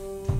you